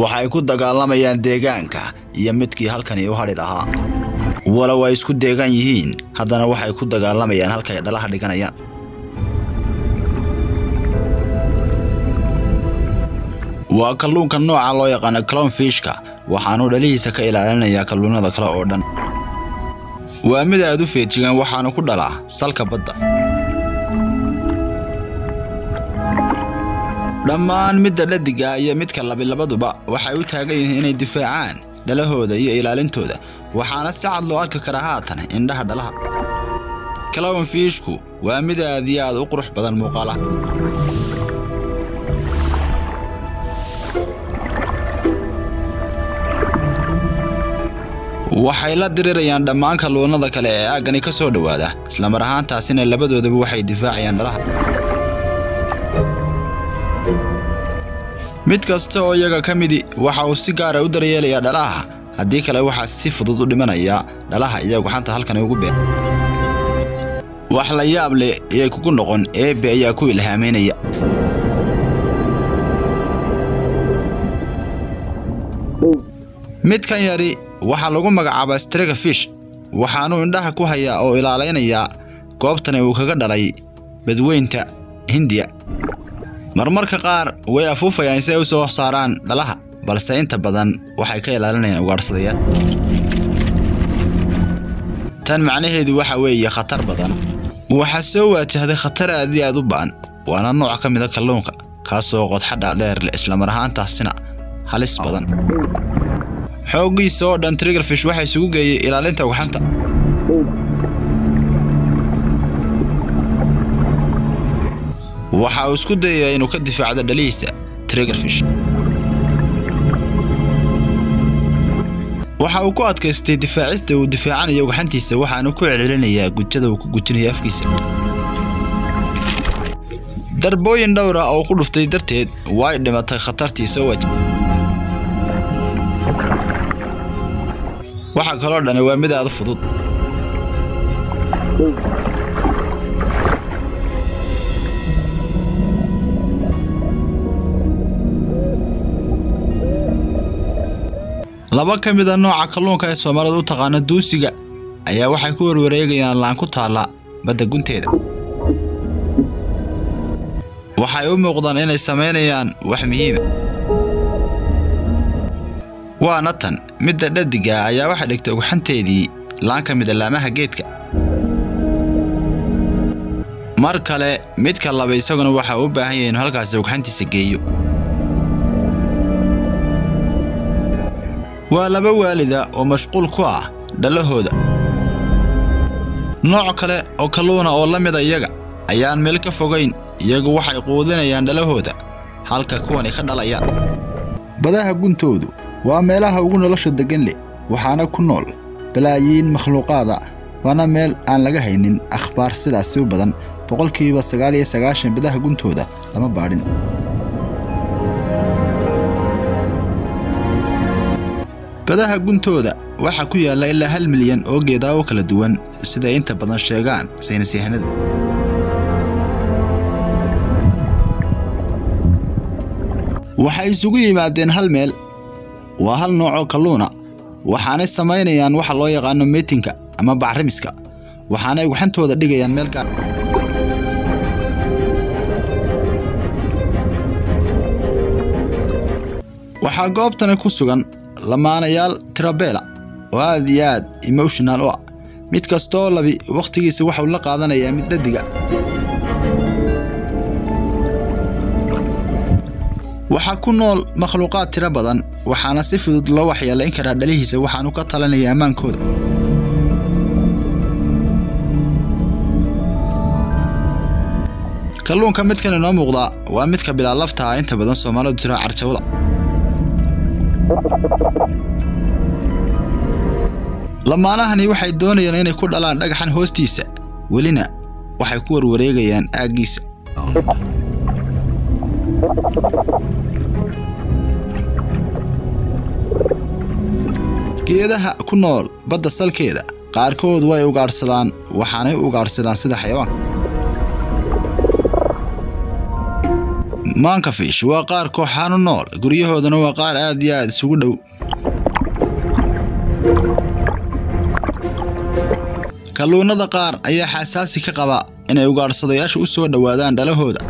waxay ku dagaalamayaan deegaanka iyo midkii halkani u hadhi lahaa. Walow ay isku deegaan yihiin haddana waxay ku dagaalamayaan halkay dhalaha dhiganayaan. Waa kalluunka nooca loo yaqaano clownfishka waxaanu dhalihiisa ka ilaalinayaa kalluunada kale oo dhan. Waa mid aad u feejigan waxaanu ku dhalaa salka badda dhammaan midda dhadiga iyo midka labilabaduba waxay u taagan yihiin inay difaacaan dhalahooda iyo ilaalintooda. Waxaana si cad loo arki karaa haatan indhaha dhalaha. Clownfishku waa mid aad iyo aad u qurux badan muuqaala. Waxay la dirirayaan dhammaan kalluunada kale ee aaggani ka soo dhowaada islamar ahaantaasina labadoodaba waxay difaacayaan dhalaha mid kasta oo iyaga ka midi waxa uu si gaara u daryeelayaa dhalaha. Haddii kale waxaa si fudud u dhimanaya dhalaha iyagu xanta halkani ugu beer wax la yaab leh ayay kugu noqon eebe ayaa ku ilhaameynaya midkan yari waxaa lagu magacaabaa stregafish waxaanuu indhaha ku hayaa oo ilaalaynayaa goobtani uu kaga dhalay badweynta hindiya marmarka qaar way afuufayaan si ay u soo saaraan dhalaha balse inta badan waxay ka ilaalinayaan ugaadhsadayaal. Tan macnaheedu waxa weeye khatar badan. Waxaa soo waajahday khatar aad iyo aad u ba'an waana nooc ka mida kalluunka kaasoo qodxadha dheer leh islamar ahaantaasina halis badan. Xooggiisa oo dhan triggerfish waxa isugu geeyey ilaalinta ugxanta waxa uu isku dayayaa inuu ka difaacdo dhalihiisa triggerfish waxa uu ku adkaystay difaacista uu difaacanayo ugxantiisa waxaanu ku celcelinayaa gujada uu ku gujinayo afkiisa. Darbooyin dhowra oo ku dhuftay darteed way dhimatay khatartii soo waj waxa kaloo dhani waa mid aad fudud laba ka mid a nooca kalluunka ee soomaalida u taqaano duusiga ayaa waxay ku warwareegayaan laan ku taalla badda gunteeda. Waxay u muuqdaan inay samaynayaan wax muhiima waana tan midda dhadiga ayaa waxa dhigtay ugxanteedii laan ka mid a laamaha geedka. Mar kale midka laba isaguna waxa uu u baahan yahay inuu halkaasi ugxantiisa geeyo waa laba waalida oo mashquul ku ah dhalahooda. Nooc kale oo kalluuna oo la mida iyaga ayaan meel ka fogayn iyagu waxay quudinayaan dhalahooda halka kuwani ka dhalayaan. Badaha guntoodu waa meelaha ugu nolosha deggan leh waxaana ku nool balaayiin makhluuqaada waana meel aan laga haynin akhbaar sidaasi u badan boqolkiiba sagaal iyo sagaashan badaha guntooda lama baadhin badaha guntooda waxaa ku yaalla ilaa hal milyan oo geedaa oo kala duwan siday inta badan sheegaan saynis waxay isugu yimaadeen hal meel. Waa hal noocoo kalluuna waxaanay samaynayaan waxa loo yaqaano meetinka ama bacrimiska. Waxaanay ugxantooda dhigayaan meel gaar. Waxaa goobtani ku sugan lamaanayaal tirabeela oo aad iyo aad emotional u ah. Mid kastooo labi wakhtigiisa waxau la qaadanayaa mid dhadiga waxaa ku nool makhluuqaad tiro badan waxaana si fudud loo waxyeelayn karaa dhalihiisa waxaanu ka talinaya ammaankooda. Kalluunka midkan inoo muuqdaa waa midka bilaa lafta ah inta badan soomaalidu tira carjawda lamaanahani waxay doonayaan inay ku dhalaan dhagaxan hoostiisa. Welina waxay ku warwareegayaan aaggiisa geedaha ku nool badda salkeeda qaarkood way ugaadhsadaan waxaanay ugaadhsadaan sida xayawaanka mankafish waa qaar kooxaanu nool. Guryahoodana waa qaar aad iyo aad isugu dhow. Kalluunada qaar ayaa xasaasi ka qaba inay ugaadhsadayaasha u soo dhowaadaan dhalahooda